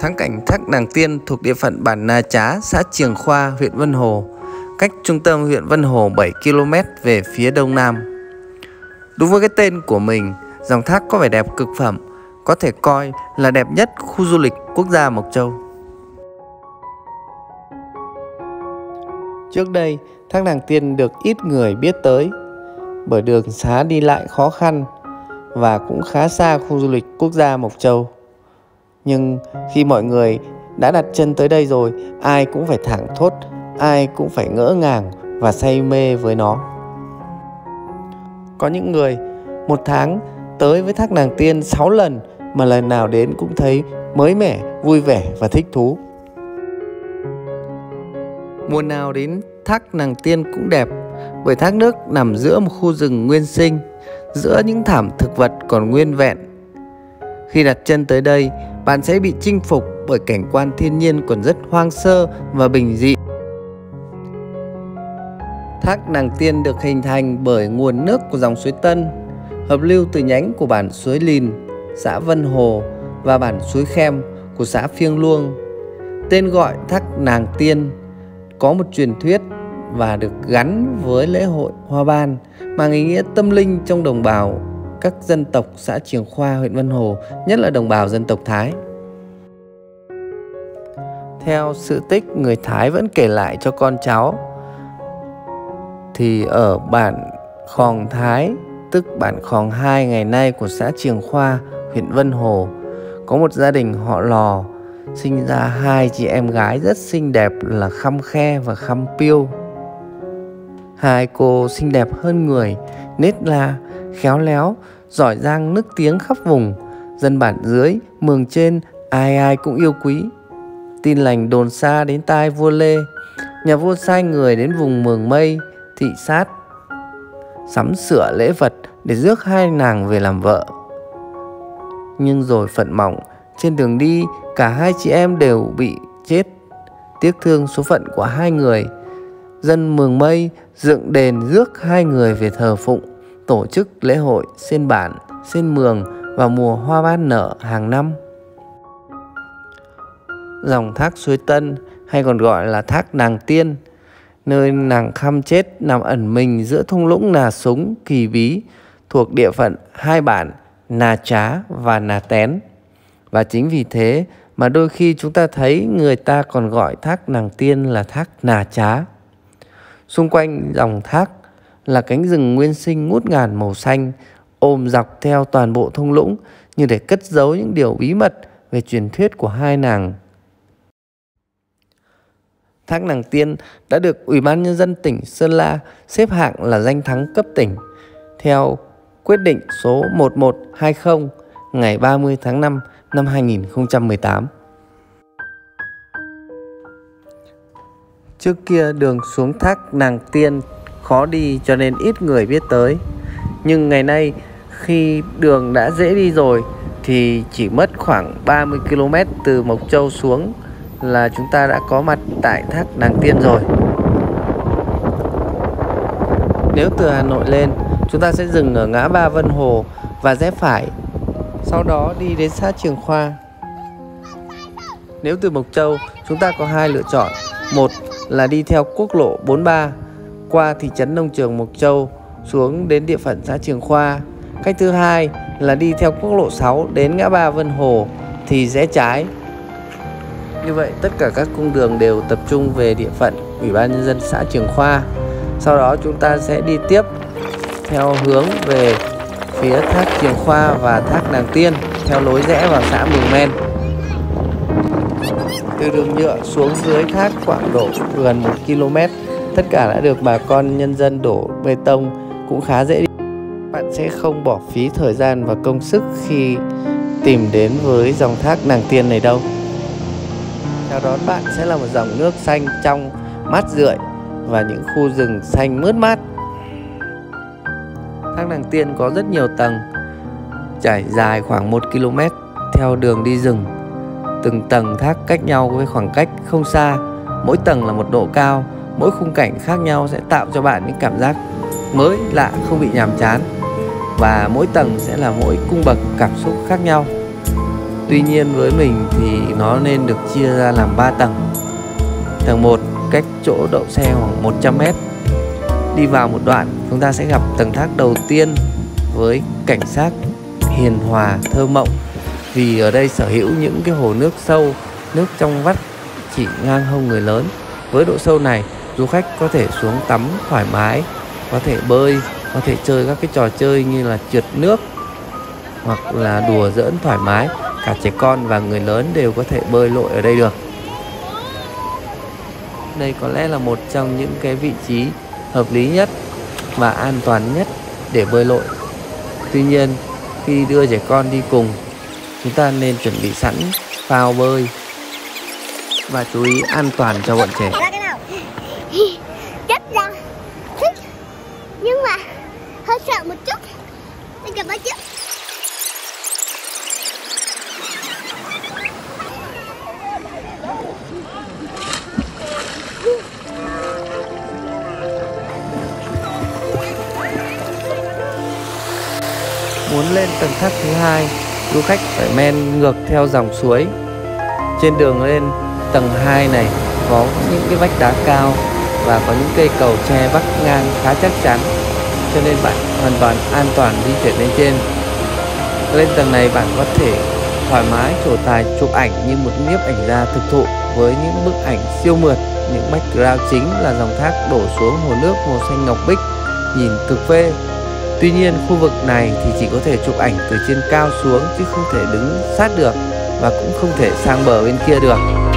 Thắng cảnh Thác Nàng Tiên thuộc địa phận bản Na Chá, xã Triềng Khoa, huyện Vân Hồ, cách trung tâm huyện Vân Hồ 7 km về phía đông nam. Đúng với cái tên của mình, dòng thác có vẻ đẹp cực phẩm, có thể coi là đẹp nhất khu du lịch quốc gia Mộc Châu. Trước đây, thác Nàng Tiên được ít người biết tới bởi đường xá đi lại khó khăn và cũng khá xa khu du lịch quốc gia Mộc Châu. Nhưng khi mọi người đã đặt chân tới đây rồi, ai cũng phải thẳng thốt, ai cũng phải ngỡ ngàng và say mê với nó. Có những người một tháng tới với thác nàng tiên 6 lần mà lần nào đến cũng thấy mới mẻ, vui vẻ và thích thú. Mùa nào đến thác nàng tiên cũng đẹp bởi thác nước nằm giữa một khu rừng nguyên sinh, giữa những thảm thực vật còn nguyên vẹn. Khi đặt chân tới đây, bạn sẽ bị chinh phục bởi cảnh quan thiên nhiên còn rất hoang sơ và bình dị. Thác Nàng Tiên được hình thành bởi nguồn nước của dòng suối Tân, hợp lưu từ nhánh của bản suối Lìn, xã Vân Hồ và bản suối Khem của xã Phiêng Luông. Tên gọi Thác Nàng Tiên có một truyền thuyết và được gắn với lễ hội Hoa Ban mang ý nghĩa tâm linh trong đồng bào các dân tộc xã Triềng Khoa, huyện Vân Hồ, nhất là đồng bào dân tộc Thái. Theo sự tích người Thái vẫn kể lại cho con cháu thì ở bản Khòng Thái, tức bản Khòng 2 ngày nay của xã Triềng Khoa, huyện Vân Hồ, có một gia đình họ Lò sinh ra hai chị em gái rất xinh đẹp là Khăm Khe và Khăm Piêu. Hai cô xinh đẹp hơn người, nết la, khéo léo, giỏi giang nức tiếng khắp vùng, dân bản dưới, mường trên, ai ai cũng yêu quý. Tin lành đồn xa đến tai vua Lê, nhà vua sai người đến vùng mường mây, thị sát, sắm sửa lễ vật để rước hai nàng về làm vợ. Nhưng rồi phận mỏng, trên đường đi cả hai chị em đều bị chết. Tiếc thương số phận của hai người, dân mường mây dựng đền rước hai người về thờ phụng tổ chức lễ hội sen bản, sen mường vào mùa hoa ban nở hàng năm. Dòng thác suối Tân hay còn gọi là thác Nàng Tiên, nơi nàng khăm chết nằm ẩn mình giữa thung lũng Nà Súng, Kỳ Bí, thuộc địa phận hai bản Nà Trá và Nà Tén. Và chính vì thế mà đôi khi chúng ta thấy người ta còn gọi thác Nàng Tiên là thác Nà Trá. Xung quanh dòng thác là cánh rừng nguyên sinh ngút ngàn màu xanh, ôm dọc theo toàn bộ thung lũng như để cất giấu những điều bí mật về truyền thuyết của hai nàng. Thác Nàng Tiên đã được Ủy ban Nhân dân tỉnh Sơn La xếp hạng là danh thắng cấp tỉnh theo quyết định số 1120 ngày 30 tháng 5 năm 2018. Trước kia đường xuống thác Nàng Tiên khó đi cho nên ít người biết tới. Nhưng ngày nay khi đường đã dễ đi rồi thì chỉ mất khoảng 30 km từ Mộc Châu xuống là chúng ta đã có mặt tại thác Nàng Tiên rồi. Nếu từ Hà Nội lên, chúng ta sẽ dừng ở ngã ba Vân Hồ và rẽ phải. Sau đó đi đến xã Trường Khoa. Nếu từ Mộc Châu, chúng ta có hai lựa chọn. Một là đi theo quốc lộ 43 qua thị trấn nông trường Mộc Châu, xuống đến địa phận xã Trường Khoa. Cách thứ hai là đi theo quốc lộ 6 đến ngã ba Vân Hồ thì rẽ trái. Như vậy, tất cả các cung đường đều tập trung về địa phận Ủy ban nhân dân xã Trường Khoa. Sau đó, chúng ta sẽ đi tiếp theo hướng về phía thác Trường Khoa và thác Nàng Tiên, theo lối rẽ vào xã Mường Men. Từ đường nhựa xuống dưới thác khoảng độ gần 1 km tất cả đã được bà con nhân dân đổ bê tông, cũng khá dễ đi. Bạn sẽ không bỏ phí thời gian và công sức khi tìm đến với dòng thác nàng tiên này đâu. Chào đón bạn sẽ là một dòng nước xanh trong mát rượi và những khu rừng xanh mướt mát. Thác nàng tiên có rất nhiều tầng, trải dài khoảng 1 km theo đường đi rừng. Từng tầng thác cách nhau với khoảng cách không xa, mỗi tầng là một độ cao mỗi khung cảnh khác nhau sẽ tạo cho bạn những cảm giác mới lạ không bị nhàm chán. Và mỗi tầng sẽ là mỗi cung bậc cảm xúc khác nhau. Tuy nhiên với mình thì nó nên được chia ra làm 3 tầng. Tầng 1 cách chỗ đậu xe khoảng 100 m Đi vào một đoạn, chúng ta sẽ gặp tầng thác đầu tiên với cảnh sát hiền hòa, thơ mộng. Vì ở đây sở hữu những cái hồ nước sâu, nước trong vắt, chỉ ngang hông người lớn. Với độ sâu này du khách có thể xuống tắm thoải mái, có thể bơi, có thể chơi các cái trò chơi như là trượt nước hoặc là đùa giỡn thoải mái. Cả trẻ con và người lớn đều có thể bơi lội ở đây được. Đây có lẽ là một trong những cái vị trí hợp lý nhất và an toàn nhất để bơi lội. Tuy nhiên, khi đưa trẻ con đi cùng, chúng ta nên chuẩn bị sẵn phao bơi và chú ý an toàn cho bọn trẻ. Muốn lên tầng tháp thứ hai. Du khách phải men ngược theo dòng suối. Trên đường lên tầng 2 này có những cái vách đá cao và có những cây cầu tre vắt ngang khá chắc chắn, cho nên bạn hoàn toàn an toàn di chuyển lên trên. Lên tầng này bạn có thể thoải mái trổ tài chụp ảnh như một nhiếp ảnh gia thực thụ với những bức ảnh siêu mượt. Những background chính là dòng thác đổ xuống hồ nước màu xanh ngọc bích, nhìn cực phê. Tuy nhiên, khu vực này thì chỉ có thể chụp ảnh từ trên cao xuống chứ không thể đứng sát được và cũng không thể sang bờ bên kia được.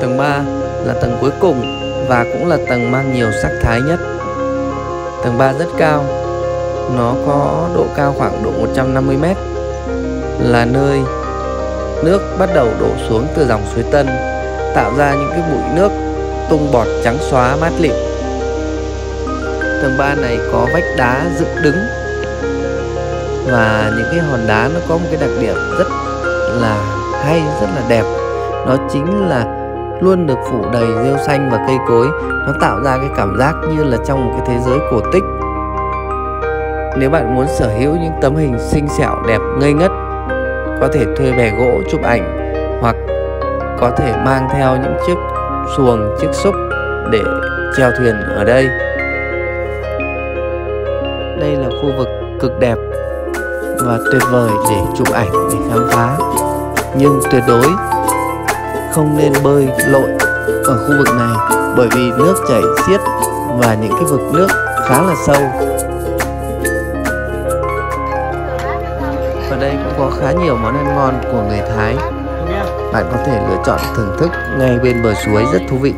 Tầng 3 là tầng cuối cùng và cũng là tầng mang nhiều sắc thái nhất. Tầng 3 rất cao, nó có độ cao khoảng độ 150 m là nơi nước bắt đầu đổ xuống từ dòng suối Tân tạo ra những cái bụi nước tung bọt trắng xóa mát lịm. Tầng 3 này có vách đá dựng đứng và những cái hòn đá nó có một cái đặc điểm rất là hay rất là đẹp đó chính là luôn được phủ đầy rêu xanh và cây cối. Nó tạo ra cái cảm giác như là trong một cái thế giới cổ tích. Nếu bạn muốn sở hữu những tấm hình xinh xẻo, đẹp, ngây ngất, có thể thuê bè gỗ chụp ảnh hoặc có thể mang theo những chiếc xuồng, chiếc xúc để chèo thuyền ở đây. Đây là khu vực cực đẹp và tuyệt vời để chụp ảnh, để khám phá. Nhưng tuyệt đối không nên bơi lội ở khu vực này bởi vì nước chảy xiết và những cái vực nước khá là sâu. Ở đây cũng có khá nhiều món ăn ngon của người Thái. Bạn có thể lựa chọn thưởng thức ngay bên bờ suối rất thú vị